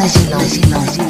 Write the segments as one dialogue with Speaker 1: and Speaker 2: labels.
Speaker 1: Magellan, Magellan, Magellan.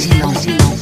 Speaker 1: Casino. Casino.